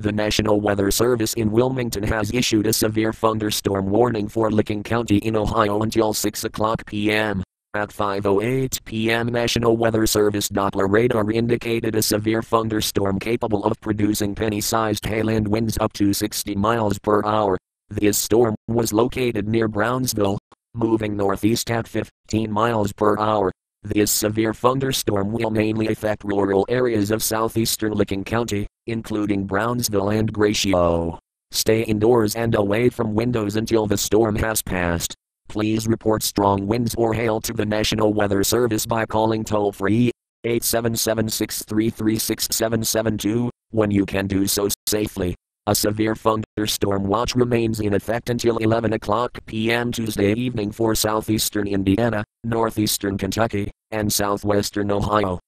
The National Weather Service in Wilmington has issued a severe thunderstorm warning for Licking County in Ohio until 6 o'clock p.m. At 5.08 p.m. National Weather Service Doppler radar indicated a severe thunderstorm capable of producing penny-sized hail and winds up to 60 miles per hour. This storm was located near Brownsville, moving northeast at 15 miles per hour. This severe thunderstorm will mainly affect rural areas of southeastern Licking County, including Brownsville and Gratiot. Stay indoors and away from windows until the storm has passed. Please report strong winds or hail to the National Weather Service by calling toll free 877-633-6772 when you can do so safely. A severe thunderstorm watch remains in effect until 11 o'clock p.m. Tuesday evening for southeastern Indiana, northeastern Kentucky, and southwestern Ohio.